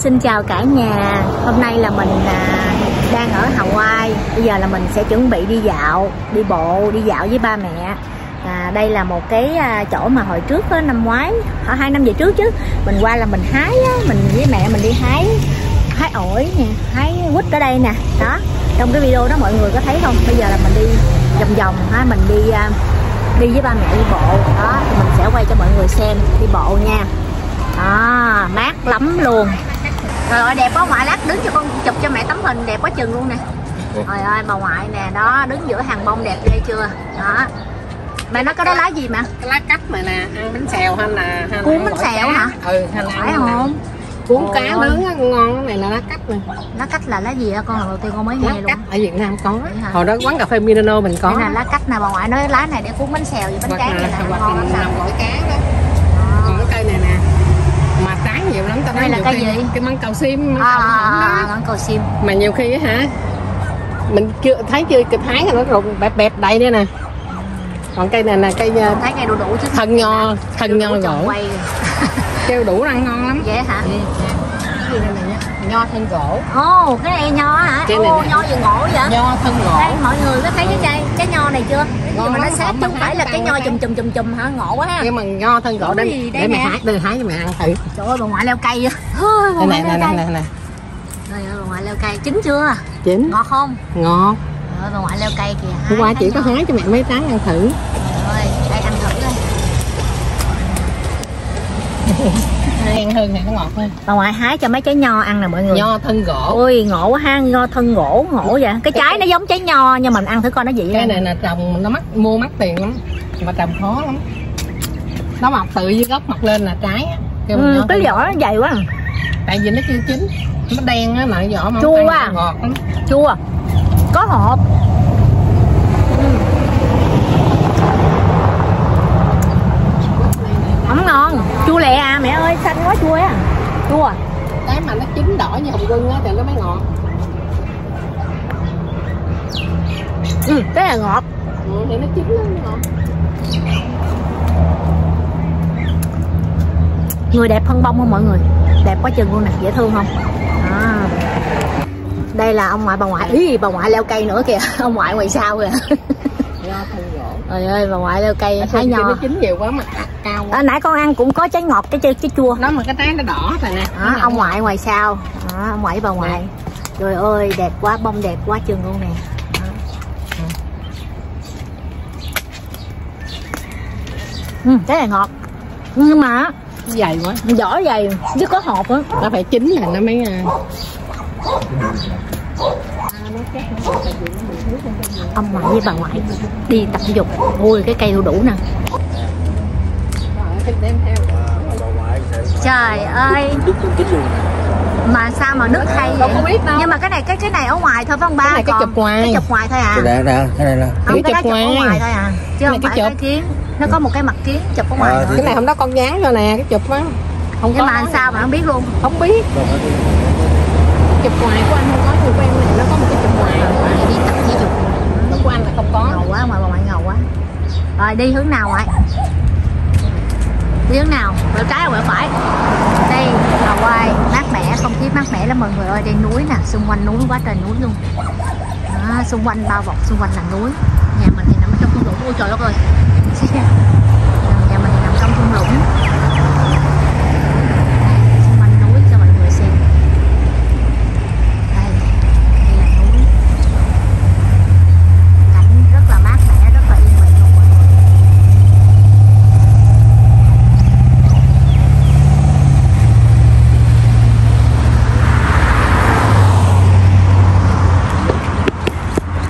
xin chào cả nhà. Hôm nay là mình à, đang ở Hawaii. Bây giờ là mình sẽ chuẩn bị đi dạo, đi bộ, đi dạo với ba mẹ. À, đây là một cái à, chỗ mà hồi trước đó, năm ngoái, ở hai năm về trước chứ, mình qua là mình hái á, mình với mẹ mình đi hái hái ổi nè, hái quýt ở đây nè. Đó. Trong cái video đó mọi người có thấy không? Bây giờ là mình đi vòng vòng ha, mình đi à, đi với ba mẹ đi bộ. Đó, thì mình sẽ quay cho mọi người xem đi bộ nha à, mát lắm luôn rồi ơi đẹp quá ngoại lát đứng cho con chụp cho mẹ tấm hình đẹp quá chừng luôn nè. Trời ơi bà ngoại nè đó đứng giữa hàng bông đẹp ghê chưa? Đó. Mẹ nói cái đó lá gì mà? Lá cách mà nè ăn bánh xèo hay là hay Cuốn là bánh xèo cá. hả? ừ hay là phải ăn nè. không? Cuốn Ôi. cá nướng á, ngon cái này là lá cách nè lá cách là lá gì á con? Lần đầu tiên con mới nghe lá luôn cách ở Việt Nam có. Hồi đó quán cà phê Milano mình có. Đây là lá cách nè bà ngoại nói lá này để cuốn bánh xèo với bánh tráng là này nè hoặc ngon là lắm gỏi cá đó còn cái cây này nè trái nhiều lắm tao Đây là nhiều khi gì? cái măng cầu sim măng à, cầu à, đó. ngọn cầu sim. Mà nhiều khi á hả mình chưa thấy chưa kịp hái rồi nó rụng bẹp bẹp đầy đây nè. Còn cây này là cây uh, thấy cây đu đủ chứ. thân nho thân nho gỗ. kêu đủ răng ngon lắm. Vậy hả? Cái gì đây này nhá nho thân gỗ. Ồ cái này nho hả? Cái này nè. nho gì ngộ vậy? Nho thân gỗ. Đây mọi người có thấy cái cây cái nho này chưa? Cái gì mà nó sát chứ không phải là cái nho chùm chùm chùm chùm hả? Ngộ quá ha. Cái mà nho thân gỗ đây để mày nè? hái đây hái cho mày ăn thử. Trời ơi bà ngoại leo cây leo này cây. này này trời ơi bà ngoại leo cây chín chưa? Chín. Ngọt không? Ngon trời ơi bà ngoại leo cây kìa hôm qua chỉ có hái cho mẹ mấy trái ăn thử. Trời ơi đây ăn thử đây ăn hơn này nó ngọt hơn. Bà ngoại hái cho mấy trái nho ăn nè mọi người. Nho thân gỗ. Ôi ngộ quá ha nho thân gỗ ngộ vậy. Cái trái nó giống trái nho nhưng mình ăn thử coi nó gì cái này là trồng nó mắc mua mắc tiền lắm mà trồng khó lắm. Nó mọc tự dưới gốc mọc lên là trái á. Kêu ừ, cái vỏ nó dày quá. Tại vì nó chưa chín. Nó đen á mà vỏ mà Chua à. ngọt lắm. Chua. Có hộp ấm ngon. Chua lẹ à mẹ ơi xanh quá chua á. Chua. Cái mà nó chín đỏ như hồng quân á thì nó mới ngọt. Ừ, cái này ngọt. Ừ, thì nó chín mới ngọt. Người đẹp hơn bông không mọi người? Đẹp quá chừng luôn nè dễ thương không? À. đây là ông ngoại bà ngoại. Ý bà ngoại leo cây nữa kìa. Ông ngoại ngoài sau kìa. Trời ơi bà ngoại leo cây hái Khi nó nho. chín nhiều quá mà cao quá. À, nãy con ăn cũng có trái ngọt cái trái, trái chua. Nó mà cái trái nó đỏ rồi nè. Đó, ông ngoại ngoài sau đó, ông ngoại bà ngoại. Trời ơi đẹp quá bông đẹp quá chừng luôn nè. Ừ, cái này ngọt. Nhưng mà dày quá. vỏ dày chứ có hộp á. Nó phải chín là nó mới à, ông ngoại với bà ngoại đi tập thể dục. Ui cái cây đu đủ nè Rồi, đem theo trời ơi. Mà sao mà nước hay vậy? có biết đâu. nhưng mà cái này cái cái này ở ngoài thôi phải không ba? Cái này cái Còn chụp ngoài. cái chụp ngoài thôi à? Cái này cái này nè. Không cái Cái chụp chụp ở ngoài. ngoài thôi à. Chứ không phải cái cái chụp. kiến. Nó có một cái mặt kiến chụp ở ngoài thì- cái này không đó con dán vô nè cái chụp á. Không nhưng mà sao mà không biết luôn. Không biết. Chụp ngoài của anh không có nhưng của em này nó có một cái chụp ngoài. Đi tập dục. Còn của anh là không có. Ngầu quá ngoài bà ngoại ngầu quá. Rồi đi hướng nào ngoại như thế nào quẹo trái hay quẹo phải. Đây là quay mát mẻ không khí mát mẻ lắm mọi người ơi. Đây núi nè xung quanh núi quá trời núi luôn. Đó, xung quanh bao bọc xung quanh là núi. Nhà mình thì nằm trong thung lũng. Ôi trời đất ơi. Nhà mình thì nằm trong thung lũng Đây, xung quanh núi cho mọi người xem đây đây là núi cảnh rất là mát mẻ rất là yên bình luôn mọi người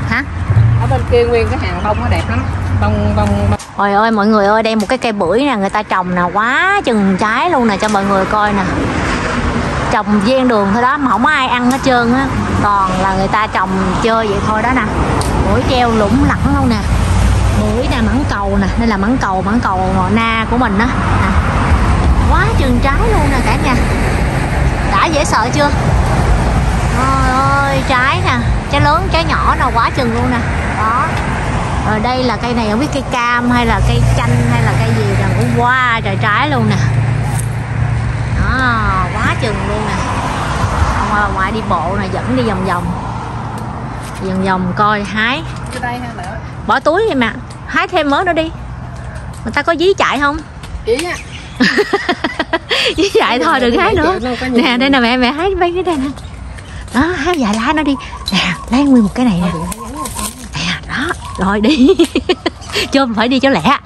hả ở bên kia nguyên cái hàng bông nó đẹp lắm. Bông bông bông. Ôi ơi, mọi người ơi đây một cái cây bưởi nè, người ta trồng nè, quá chừng trái luôn nè cho mọi người coi nè. Trồng ven đường thôi đó, mà không ai ăn hết trơn á. Toàn là người ta trồng chơi vậy thôi đó nè. Bưởi treo lủng lẳng luôn nè. Bưởi nè mãng cầu nè, đây là mãng cầu mãng cầu ngọ na của mình á. Quá chừng trái luôn nè cả nhà. Đã dễ sợ chưa? Ôi ơi, trái nè. Trái lớn, trái nhỏ nè, quá chừng luôn nè đó. Rồi đây là cây này không biết cây cam hay là cây chanh hay là cây gì nè cũng quá trời trái luôn nè. Đó quá chừng luôn nè. Mà bà ngoại đi bộ này dẫn đi vòng vòng. Vòng vòng coi hái. Là bỏ túi em ạ hái thêm mớ nữa đi. Người ta có dí chạy không? Ý á. Dí chạy thôi đừng hái nữa. nè đây nè mẹ mẹ hái mấy cái đây nè. Đó hái vài lá nó đi. Nè lấy nguyên một cái này nè. Nè rồi đi. Chứ không phải đi cho lẹ.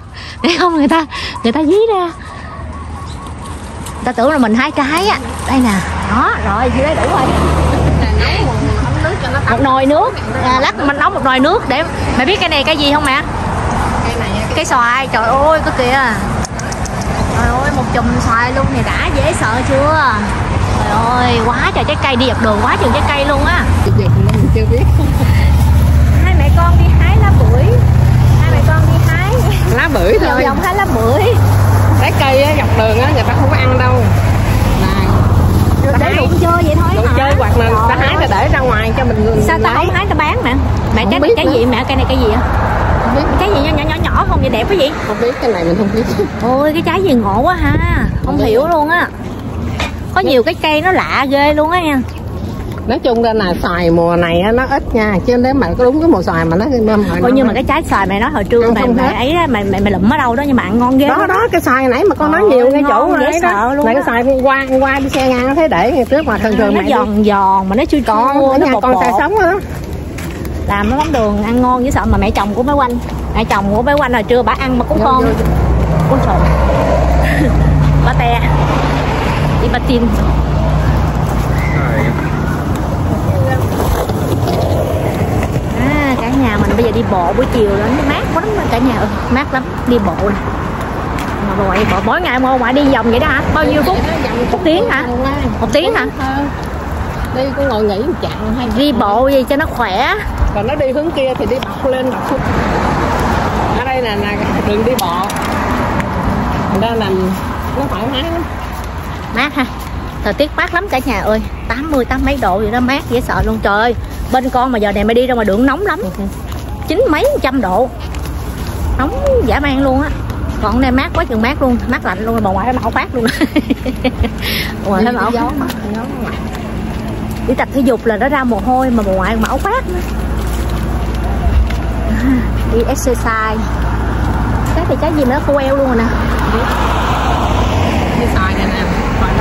Để không người ta người ta dí ra. Người ta tưởng là mình hái trái á. Đây nè. Đó rồi chị lấy đủ rồi. Một nồi nước. À, lát mình nấu một nồi nước để mẹ biết cái này cái gì không mẹ? Cây này cái xoài. Trời ơi có kìa. Trời ơi một chùm xoài luôn này đã dễ sợ chưa? Trời ơi quá trời trái cây đi dọc đường quá chừng trái cây luôn á. Cái cũng mình chưa biết. hai con đi hái lá bưởi. Hai mẹ con đi hái. Lá bưởi thôi. vòng hái lá bưởi. Trái cây á, dọc đường á người ta không có ăn đâu. Này để đụng chơi vậy thôi đụng hả? chơi hoặc là ta hái ta để ra ngoài cho mình sao ta lấy. không hái ta bán mẹ mẹ trái biết cái gì mẹ? Cây này cây gì biết. Cái gì nhỏ nhỏ nhỏ không vậy? Đẹp cái gì không biết cái này mình không biết. Ôi cái trái gì ngộ quá ha. Không Không biết. hiểu luôn á. Có nhiều cái cây nó lạ ghê luôn á nha nói chung ra là xoài mùa này nó ít nha chứ nếu mà có đúng cái mùa xoài mà nó Ôi nhưng á. mà cái trái xoài mày nói hồi trưa mày mày ấy á, mày mày mày lụm ở đâu đó nhưng mà ăn ngon ghê đó lắm. đó cái xoài nãy mà con nói nhiều ngay chỗ ngon dễ ấy sợ đó luôn này cái xoài qua qua đi xe ngang thấy để ngày trước mà thường thường nó giòn giòn mà nó chua con nó con bột. sống đó làm nó mắm đường ăn ngon dễ sợ mà mẹ chồng của bé quanh. Mẹ chồng của bé quanh hồi trưa bà ăn mà cũng vô, ôi trời. Bà tè. Đi bà tin à cả nhà mình bây giờ đi bộ buổi chiều đó. Nó mát quá lắm cả nhà ơi mát lắm. Đi bộ nè. Mà ngoại bộ. Mỗi ngày mà bà ngoại đi vòng vậy đó hả? Bao nhiêu phút? Một tiếng hả? Một tiếng hả? Đi cũng ngồi nghỉ một chặng hay đi bộ gì cho nó khỏe. Còn nó đi hướng kia thì đi bọc lên bọc xuống. Ở đây là, là đường đi bộ. Thành ra là nó thoải mái lắm. Mát ha. Thời tiết mát lắm cả nhà ơi. 80 tám mấy độ vậy đó mát dễ sợ luôn. Trời ơi bên con mà giờ này mới đi ra ngoài đường nóng lắm chín mấy trăm độ. Nóng dã man luôn á. Còn này mát quá chừng mát luôn mát lạnh luôn bà ngoại phải mạo phát luôn. Ngoại phải gió mà mà đi tập thể dục là nó ra mồ hôi mà bà ngoại mạo phát nữa. À, đi exercise. Cái thì trái gì mà nó khô eo luôn rồi nè. Cái này nè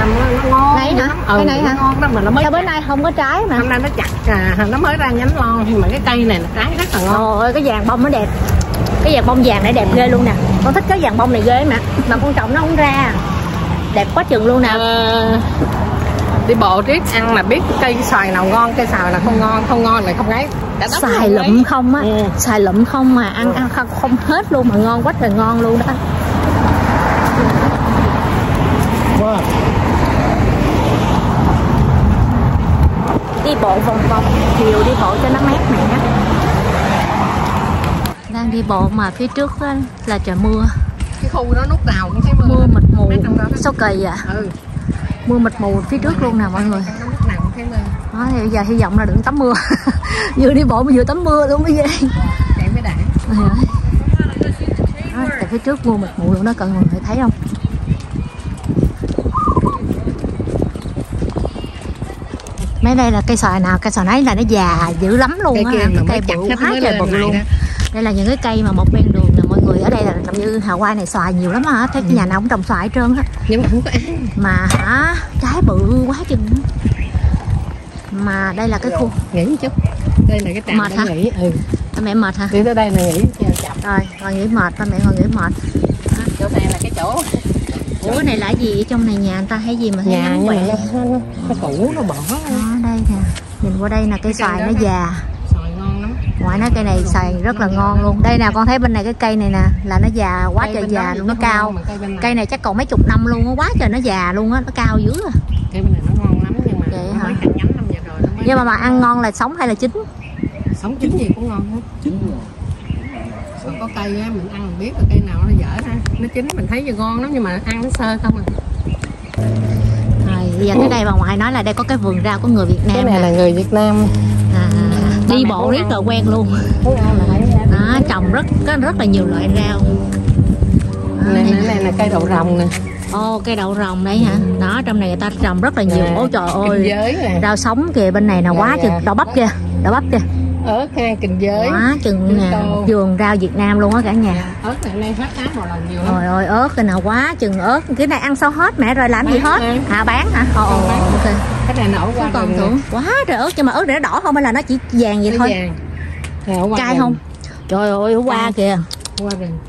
năm nó, nó ngon. Này hả? ừ, Cái này hả? nó ngon đó mà nó mới sao bữa nay không có trái mà? Hôm nay nó chặt à, nó mới ra nhánh lon nhưng mà cái cây này là trái rất là ngon. Ơi cái vàng bông nó đẹp. Cái vàng bông vàng này đẹp ghê luôn nè. Con thích cái vàng bông này ghê mà Mà con trồng nó không ra. Đẹp quá chừng luôn nè. Ờ, đi bộ riết ăn là biết cây xoài nào ngon cây xoài là không ngon không ngon lại không ấy. Cả đống Xài luôn ấy. lụm không á? Ừ. Xài lụm không mà ăn ăn không, không hết luôn mà ngon quá trời ngon luôn đó bộ vòng vòng Chiều đi bộ cho nó mát mẻ. Đang đi bộ mà phía trước á là trời mưa. Cái khu đó lúc nào cũng thấy mưa. Mưa mịt mù. Sao kỳ à ừ. Mưa mịt mù phía trước luôn nè mọi người. Lúc nào cũng thấy mưa. Đó thì bây giờ hy vọng là đừng tắm mưa. Vừa đi bộ mà vừa tắm mưa luôn mới ghê chạy mới đã đó, tại phía trước mưa mịt mù luôn đó cần mọi người thấy không mấy đây là cây xoài nào? Cây xoài nấy là nó già dữ lắm luôn cây á hả? cây chặt bự quá trời bự luôn. đó đây là những cái cây mà một bên đường nè mọi người ở đây là giống như Hawaii này xoài nhiều lắm á thấy cái nhà nào cũng trồng xoài hết trơn á. Nhưng mà không có ăn mà hả? Trái bự quá chừng. Mà đây là cái khu nghỉ chút. Đây là cái trạm Mệt hả? nghỉ. Ừ. Mẹ mệt hả? Đi tới đây là nghỉ rồi ngồi nghỉ mệt ba mẹ ngồi nghỉ mệt. Chỗ này là cái chỗ. Ủa này là gì? Ở trong này nhà người ta hay gì mà thấy nhà nắng nhưng mà quẹ nó, nó, nó cũ nó bỏ. Nè nhìn qua đây là cây xoài nó già. Xoài ngon lắm. Ngoại nói cây này xoài rất là ngon luôn. Đây nè con thấy bên này cái cây này nè là nó già quá trời già luôn nó cao. cây này. Chắc còn mấy chục năm luôn á quá trời nó già luôn á nó cao dữ à. Cây bên này nó ngon lắm nhưng mà Vậy nó hả? mới hạt nhánh năm giờ rồi nó mới nhưng mà mà ăn ngon là sống hay là chín? Sống chín gì cũng ngon hết. Chín còn có cây á mình ăn mình biết là cây nào nó dở ra nó chín mình thấy giờ ngon lắm nhưng mà ăn nó sơ không à. rồi bây giờ cái đây bà ngoại nói là đây có cái vườn rau của người Việt Nam cái này là người Việt Nam. À, Ba đi mẹ bộ riết ăn. rồi quen luôn. Là đó, trồng rất có rất là nhiều loại rau. Này, này, này là cây đậu rồng nè. Ô cây đậu rồng đây hả? Đó trong này người ta trồng rất là nhiều. Ôi trời ơi. rau sống kìa bên này nè Dạ, quá dạ. chừng. Đậu bắp kìa đậu bắp kìa ớt ha kinh giới quá chừng nè. Vườn rau Việt Nam luôn á cả nhà. Ớt này nay phát tán một lần nhiều lắm. Trời ơi ớt cái nào quá chừng ớt. Cái này ăn sao hết? Mẹ rồi làm gì Bán hết? mà. à bán hả? Ồ Còn bán. ok. Cái này nổ qua còn tưởng. quá trời ớt nhưng mà ớt để nó đỏ không hay là nó chỉ vàng vậy nè. thôi? vàng. Cay rừng. không? Trời ơi hủ qua kìa. Qua rừng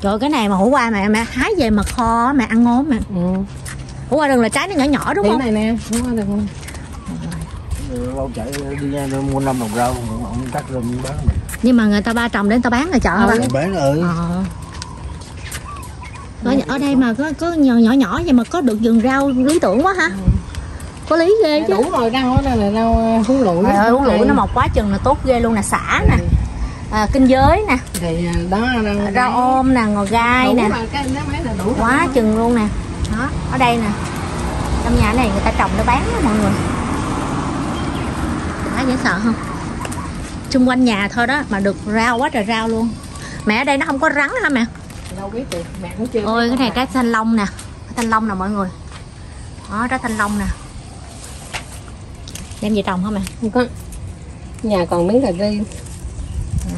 trời cái này mà hủ qua mẹ mẹ hái về mà kho mẹ ăn ngon mẹ. Ừ. hủ qua rừng là trái nó nhỏ nhỏ đúng Tí không? này nè đúng qua rừng lâu chạy đi ra nó mua năm đồng rau cắt rừng bán nhưng mà người ta ba trồng để người ta bán ở chợ hả Người bán ừ ờ. Ở, ở đây mà có có nhỏ nhỏ nhỏ vậy mà có được vườn rau lý tưởng quá ha. Có lý ghê chứ. đủ rồi rau đó là rau ờ, hú lụi Trời ơi, hú lụi nó mọc quá chừng là tốt ghê luôn nè xả nè. À, kinh giới nè. Thì ờ, đó rau, rau ôm nè ngò gai nè. rồi, cái đó mấy là đủ quá rồi. chừng luôn nè. Đó ở đây nè. Trong nhà này người ta trồng để bán đó mọi người. Quá dễ sợ không xung quanh nhà thôi đó mà được rau quá trời rau luôn. Mẹ ở đây nó không có rắn hả mẹ? Đâu biết được mẹ cũng chưa ôi cái này trái thanh long nè. Trái thanh long nè mọi người. Đó trái thanh long nè. Đem về trồng hả mẹ? Không có. Nhà còn miếng cà ri.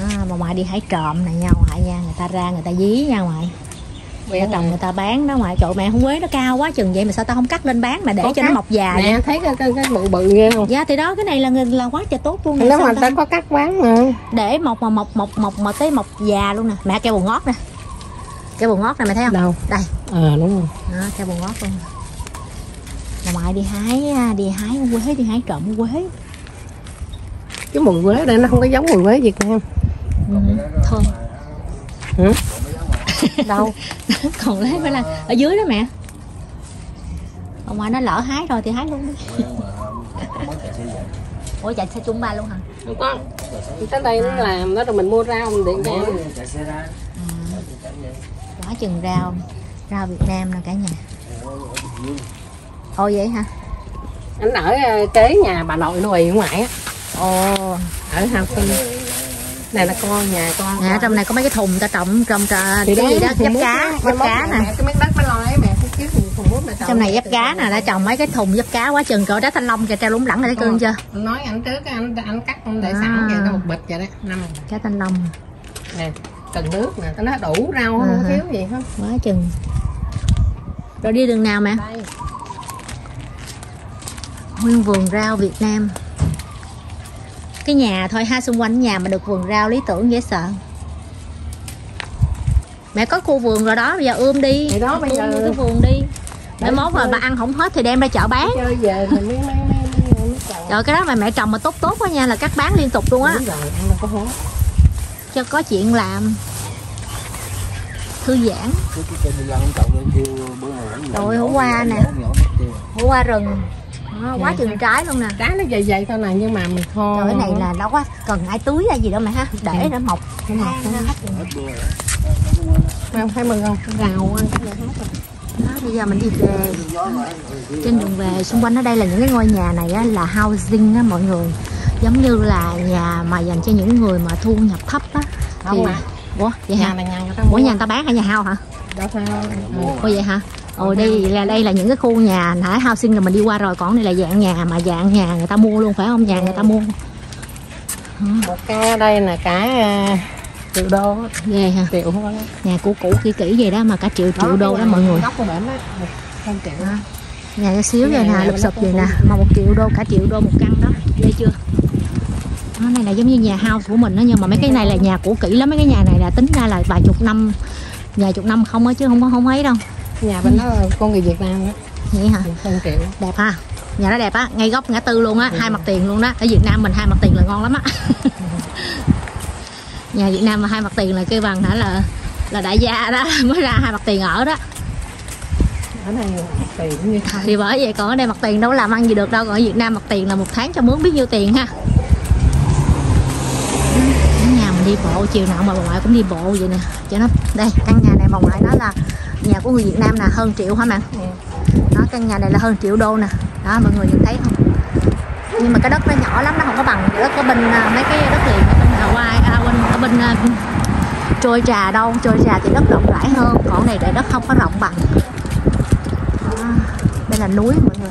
À, mà ngoại đi hái trộm này nhau ngoại nha. Người ta ra người ta dí nha ngoại người ta trồng người ta bán đó ngoại trời mẹ không quế nó cao quá chừng vậy mà sao tao không cắt lên bán mà để Có cho nó cắt. mọc già vậy? nè thấy cái, cái, cái bự bự ghê không? Dạ thì đó cái này là là quá trời tốt luôn nếu mà ta- có cắt bán mà. Để mọc mà mọc mọc mọc mà tới mọc già luôn nè. Mẹ keo bồ ngót nè. Keo bồ ngót nè mẹ thấy không? Đâu? Đây. Ờ đúng rồi. Đó keo bồ ngót luôn mà ngoại đi hái à, đi hái quế đi hái trộm quế. Cái mùi quế đây nó không có giống mùi quế Việt Nam. Ừ, thơm Hử? Đâu? Còn lấy phải là ở dưới đó mẹ. Ông ngoại nó lỡ hái rồi thì hái luôn đi. Ủa chạy xe chung ba luôn hả? Không? Có tới đây nó làm đó rồi mình mua rau mình điện cho em ra. Quá chừng rau rau Việt Nam nè cả nhà. Ồ vậy hả? Anh ở ờ, kế nhà bà nội nuôi ngoại á. Ồ. Ở Hào Sinh này là con nhà con. À, trong này có mấy cái thùng ta trồng trồng cái gì đó mốt cá mốt cá nè. cái miếng đất mới lo ấy mẹ trong này dấp cá nè đã trồng mấy cái thùng dấp cá quá chừng cỡ đá thanh long kìa treo lủng lẳng rồi thấy cưng chưa? Anh nói anh trước anh anh cắt anh để À. sẵn vậy đó một bịch vậy đó năm. Cá thanh long. Nè cần nước nè nó đủ rau không À. có thiếu gì hết. Quá chừng. Rồi đi đường nào mẹ? Nguyên vườn rau Việt Nam cái nhà thôi ha xung quanh nhà mà được vườn rau lý tưởng dễ sợ. Mẹ có khu vườn rồi đó bây giờ ươm đi. Thì đó, bây giờ- cái vườn đi. Đấy, mốt rồi bà ăn không hết thì đem ra chợ bán. Chơi về thì mới mới trời cái đó mà mẹ trồng mà tốt tốt quá nha là cắt bán liên tục luôn á. Đúng rồi ăn đâu có hết cho có chuyện làm. Thư giãn. Rồi, hổ qua nè. hổ qua rừng đó, quá Dạ. chừng trái luôn nè. Trái nó dày dày thôi nè nhưng mà mình kho trời cái này là đâu có cần ai tưới hay gì đâu mẹ ha. Để nó mọc. Nó mọc Nó rồi. không? Thấy mừng không? Rào ăn cái này hết rồi đó, bây giờ mình đi về. Trên đường về xung quanh ở đây là những cái ngôi nhà này á, là housing á mọi người. Giống như là nhà mà dành cho những người mà thu nhập thấp á. Không thì mà. Ủa vậy nhà hả? này nhà người ta ủa mua. nhà người ta bán ở nhà hao hả? Đâu sao? Ừ. ủa vậy hả ồ đây là đây là những cái khu nhà nãy housing là mình đi qua rồi còn đây là dạng nhà mà dạng nhà người ta mua luôn phải không? Nhà người ta mua. Một cái ở đây là cả à, triệu đô. Ghê ha. Triệu thôi. Nhà cũ cũ kỹ kỹ vậy đó mà cả triệu triệu đô đó mọi người. Góc của bệnh đó không triệu. Đó. nhà cái xíu vậy nè lụp sụp nó vậy nè mà một triệu đô cả triệu đô một căn đó. Ghê chưa? Đó, này là giống như nhà house của mình đó nhưng mà mấy cái này là nhà cũ kỹ lắm. Mấy cái nhà này là tính ra là vài chục năm vài chục năm không á chứ không có không ấy đâu nhà bên đó là con người Việt Nam đó vậy hả? Không triệu đẹp ha. Nhà nó đẹp á. Ngay góc ngã tư luôn á. Hai mặt tiền luôn đó. Ở Việt Nam mình hai mặt tiền là ngon lắm á. Nhà Việt Nam mà hai mặt tiền là kêu bằng hả? Là là đại gia đó. Mới ra hai mặt tiền ở đó. Ở đây tiền như thì bởi vậy còn ở đây mặt tiền đâu có làm ăn gì được đâu. Còn ở Việt Nam mặt tiền là một tháng cho mướn biết nhiêu tiền ha. Ở nhà mình đi bộ chiều nào mà bà ngoại cũng đi bộ vậy nè. Cho nó đây căn nhà này bà ngoại nói là nhà của người Việt Nam là hơn triệu hả bạn? Ừ. đó căn nhà này là hơn triệu đô nè. Đó mọi người nhìn thấy không? Nhưng mà cái đất nó nhỏ lắm nó không có bằng cái đất ở bên à, mấy cái đất liền ở bên Hawaii à, bên, ở bên à, trôi trà đâu. Trôi trà thì đất rộng rãi hơn. Còn này để đất không có rộng bằng. Đây là núi mọi người.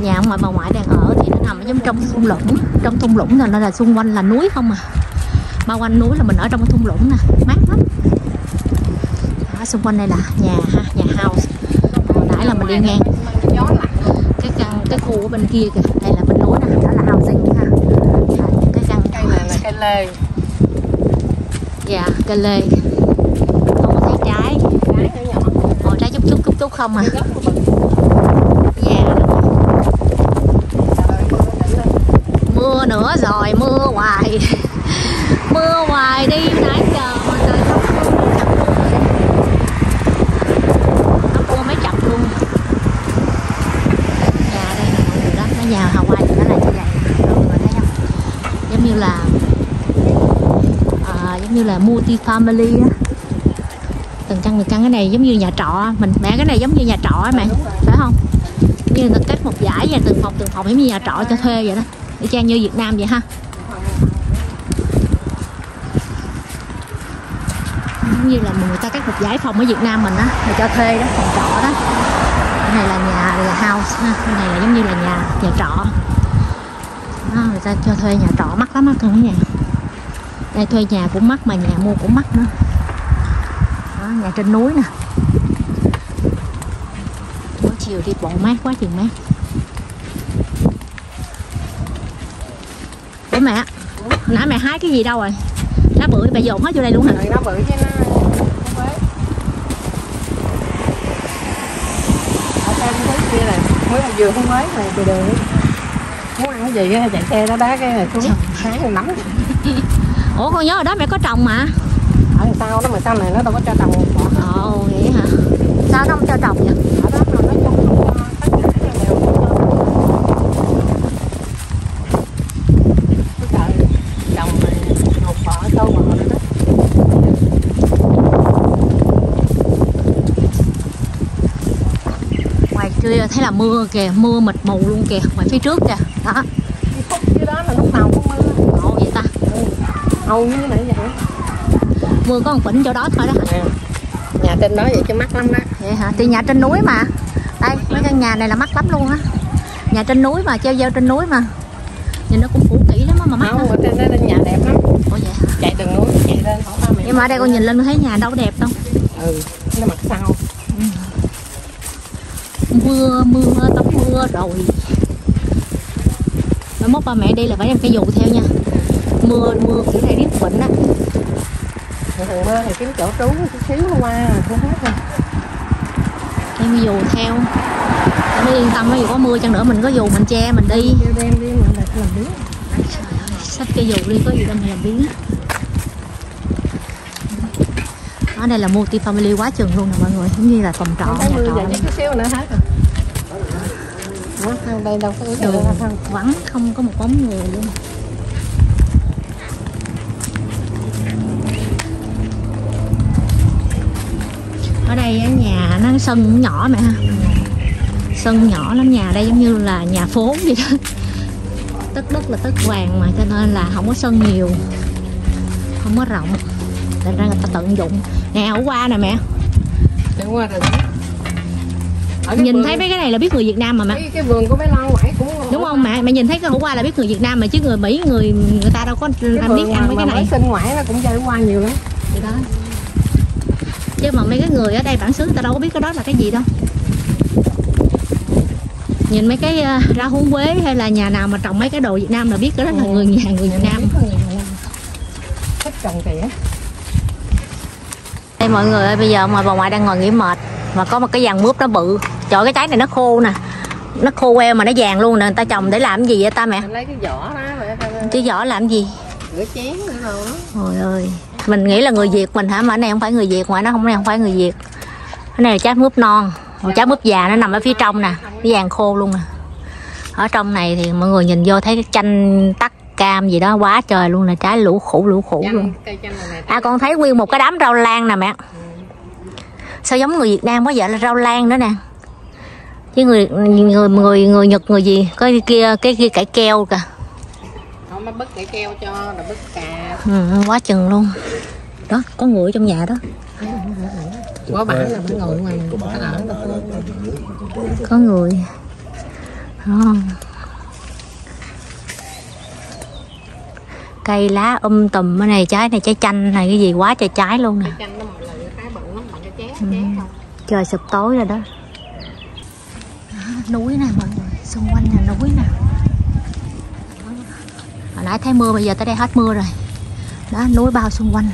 Nhà ông ngoại bà ngoại đang ở thì nó nằm ở giống trong thung lũng. Trong thung lũng là nó là xung quanh là núi không à? Bao quanh núi là mình ở trong cái thung lũng nè. Đó, xung quanh đây là nhà ha nhà house. Hồi nãy là mình đi ngang. Cái căn cái khu ở bên kia kìa. Đây là bên núi nè đó là housing ha. Cái căn cây này là cây lê. Dạ cây lê. Không có thấy trái. Trái nhỏ nhỏ Ồ, trái chút chút chút chút không à? Dạ. Mưa nữa rồi mưa hoài. Mưa hoài đi nãy giờ mà trời không nó mưa mấy chập luôn nhà đây nè mọi người đó nó nhà Hawaii thì nó là như vậy nè mọi người thấy không giống như là à, giống như là multi family á. Từng căn từng căn cái này giống như nhà trọ mình mẹ cái này giống như nhà trọ á mẹ. Phải không? Như là cách một giải và từng phòng từng phòng giống như nhà trọ cho thuê vậy đó. Y chang như Việt Nam vậy ha. Giống như là người ta cắt một giải phòng ở Việt Nam mình á là cho thuê đó phòng trọ đó. Cái này là nhà là house ha. Cái này là giống như là nhà nhà trọ. Đó, người ta cho thuê nhà trọ mắc lắm á con nhà đây thuê nhà cũng mắc mà nhà mua cũng mắc nữa. Đó, nhà trên núi nè. Buổi chiều đi bộ mát quá chừng mát. Ủa mẹ nãy mẹ hái cái gì đâu rồi? Lá bưởi bà dồn hết vô đây luôn hả? Rồi nó bự chứ nó mới vừa không quế này từ đường. Muốn ăn cái gì chạy xe nó đá cái này xuống. Hái nắm ủa con nhớ ở đó mẹ có trồng mà. Ở đằng sau đó mà sau này nó đâu có cho trồng ồ vậy hả? Sao nó không cho trồng vậy? Ở đó mà nói chung thấy là mưa kìa mưa mịt mù luôn kìa ngoài phía trước kìa. Đó cái khúc dưới đó là lúc nào cũng mưa ồ vậy ta hầu như là vậy mưa có một chỗ đó thôi đó. À, nhà trên đó vậy chứ mắc lắm đó. Vậy hả? Thì nhà trên núi mà. Đây mấy căn nhà này là mắc lắm luôn á. Nhà trên núi mà treo dao trên núi mà. Nhìn nó cũng cũ kỹ lắm á mà mắc không ở trên đó lên nhà đẹp lắm. Ủa vậy hả? Chạy từng núi chạy lên. Hỏi ba mẹ nhưng mà ở đây con nhìn lên thấy nhà đâu đẹp đâu. Ừ nó mặt sau. Mưa mưa tắm mưa rồi. Mai mốt ba mẹ đi là phải đem cái dù theo nha mưa mưa kiểu này biết bệnh á thường mưa thì kiếm chỗ trú chút xíu qua không hết rồi cái dù theo. Để mới yên tâm á dù có mưa chăng nữa mình có dù mình che mình đi. Kêu đem đi mà đặt làm đứa xách cái dù đi có gì đâu mà làm biến ở đây là multi family quá chừng luôn nè mọi người giống như là phòng trọ thấy mưa giờ chút xíu nữa hết rồi. Ủa, đây đâu có không vắng không có một bóng người luôn ở đây nhà nó sân nhỏ mẹ ha. Sân nhỏ lắm nhà đây giống như là nhà phố vậy đó. Tất đất là tất vàng mà cho nên là không có sân nhiều. Không có rộng. Thành ra người ta tận dụng. Nè ở qua nè mẹ. Đi qua ở cái nhìn vườn- thấy mấy cái này là biết người Việt Nam mà mẹ. Cái, cái vườn của bé Lan ngoại cũng đúng không mẹ? Mẹ nhìn thấy cái hổ qua là biết người Việt Nam mà chứ người Mỹ người người ta đâu có cái biết ăn mấy cái này. sinh ngoại nó cũng chơi qua nhiều lắm. Vậy đó chứ mà mấy cái người ở đây bản xứ người ta đâu có biết cái đó là cái gì đâu. Nhìn mấy cái ờ, rau húng quế hay là nhà nào mà trồng mấy cái đồ Việt Nam là biết cái đó là Ừ. người nhà người Việt Nam. thích trồng tỉa đây mọi người ơi bây giờ mà bà ngoại đang ngồi nghỉ mệt mà có một cái vàng mướp nó bự. Trời cái trái này nó khô nè. Nó khô queo mà nó vàng luôn nè. Người ta trồng để làm gì vậy ta mẹ? Mình lấy cái vỏ đó ta chứ vỏ làm gì? Rửa chén nữa rồi Trời ơi Mình nghĩ là người Việt mình hả? Mà này không phải người Việt Ngoài nó không này không phải người Việt. Cái này là trái mướp non Còn trái mướp già nó nằm ở phía trong nè Cái vàng khô luôn nè. Ở trong này thì mọi người nhìn vô thấy cái chanh tắc cam gì đó quá trời luôn là trái lũ khủ lũ khủ luôn. À con thấy nguyên một cái đám rau lan nè mẹ. Sao giống người Việt Nam quá vậy? Là rau lan nữa nè. Chứ người người người người Nhật người gì? Có cái kia cái kia cải keo kìa không nó bứt cái keo cho rồi bứt cà ừ, quá chừng luôn. Đó có người ở trong nhà đó. Quá bãi là mấy người ngoài có bãi là có người. Đó. cây lá um tùm cái này trái này trái chanh này cái gì quá trời trái luôn nè. Ừ. chén không? Trời sụp tối rồi đó. Đó, núi nè mọi người xung quanh là núi nè hồi nãy thấy mưa bây giờ tới đây hết mưa rồi. Đó núi bao xung quanh.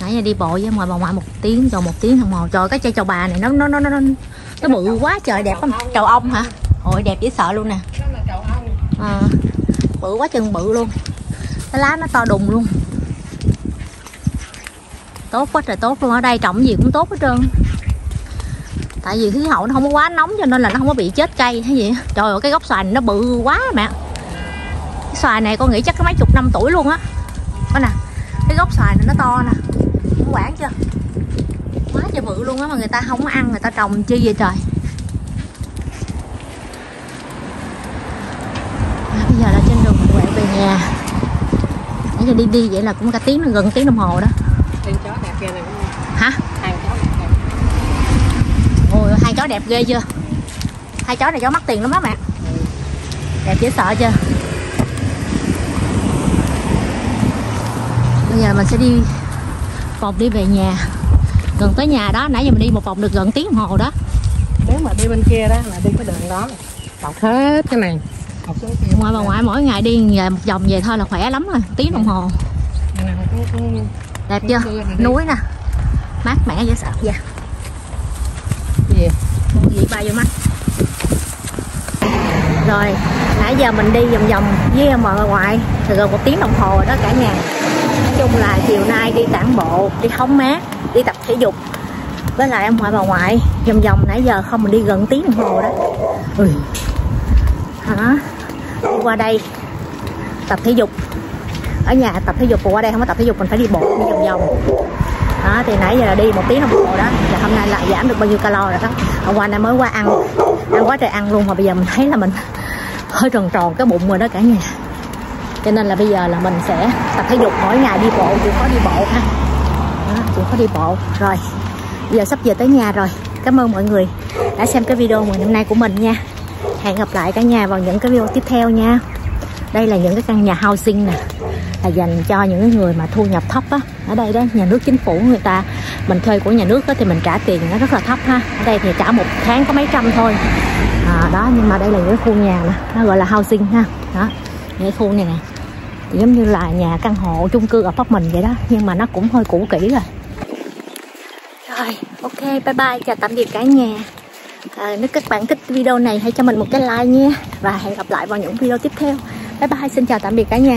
Nãy giờ đi bộ với ngoài bà ngoại một tiếng rồi một tiếng đồng hồ trời cái cây chầu bà này nó nó nó nó nó, nó bự quá trời đẹp lắm. Chầu ông hả? Ôi đẹp dễ sợ luôn nè. À, bự quá chừng bự luôn. Cái lá nó to đùng luôn. Tốt quá trời tốt luôn. Ở đây trồng gì cũng tốt hết trơn. Tại vì khí hậu nó không có quá nóng cho nên là nó không có bị chết cây hay gì. Trời ơi cái gốc xoài này nó bự quá mẹ cái xoài này con nghĩ chắc có mấy chục năm tuổi luôn á. Coi nè cái gốc xoài này nó to nè. Không quản chưa? Quá trời bự luôn á mà người ta không có ăn người ta trồng chi vậy trời? À, bây giờ là trên đường quẹo về nhà nãy giờ đi đi vậy là cũng cả tiếng gần tiếng đồng hồ đó. Hả? Hai chó đẹp đẹp. ôi hai chó đẹp ghê chưa? Hai chó này chó mắc tiền lắm á mẹ. Đẹp dễ sợ chưa bây giờ mình sẽ đi vòng đi về nhà. Gần tới nhà đó nãy giờ mình đi một vòng được gần tiếng đồng hồ đó. Nếu mà đi bên kia đó là đi cái đường đó. Học hết cái này. Học xuống kia. ngoại bà ngoại mỗi ngày đi về một vòng về thôi là khỏe lắm rồi tiếng đồng hồ. Đẹp chưa? núi nè. Mát mẻ dễ sợ. Dạ. Gì? gì? Bay vô mắt. Rồi nãy giờ mình đi vòng vòng với bà ngoại thì gần một tiếng đồng hồ rồi đó cả nhà nói chung là chiều nay đi tản bộ, đi hóng mát, đi tập thể dục. Với lại ông ngoại bà ngoại, vòng vòng nãy giờ không mình đi gần tiếng đồng hồ đó. Ừ. hả? Đi qua đây, tập thể dục. Ở nhà tập thể dục còn qua đây không có tập thể dục, mình phải đi bộ đi vòng vòng. Đó thì nãy giờ là đi một tiếng đồng hồ đó và hôm nay lại giảm được bao nhiêu calo rồi đó. Hôm qua nay mới qua ăn ăn quá trời ăn luôn mà bây giờ mình thấy là mình hơi tròn tròn cái bụng rồi đó cả nhà cho nên là bây giờ là mình sẽ tập thể dục mỗi ngày đi bộ chịu khó đi bộ ha. Đó, chịu khó đi bộ. Rồi bây giờ sắp về tới nhà rồi. Cảm ơn mọi người đã xem cái video ngày hôm nay của mình nha. Hẹn gặp lại cả nhà vào những cái video tiếp theo nha. Đây là những cái căn nhà housing nè là dành cho những cái người mà thu nhập thấp á. Ở đây đó nhà nước chính phủ người ta mình thuê của nhà nước á, thì mình trả tiền nó rất là thấp ha. Ở đây thì trả một tháng có mấy trăm thôi. À, đó nhưng mà đây là những cái khu nhà nè nó gọi là housing ha. Đó những cái khu này nè giống như là nhà căn hộ chung cư ở mình vậy đó nhưng mà nó cũng hơi cũ kỹ rồi. Rồi ok bye bye chào tạm biệt cả nhà. À, nếu các bạn thích video này hãy cho mình một cái like nha. Và hẹn gặp lại vào những video tiếp theo. Bye bye xin chào tạm biệt cả nhà.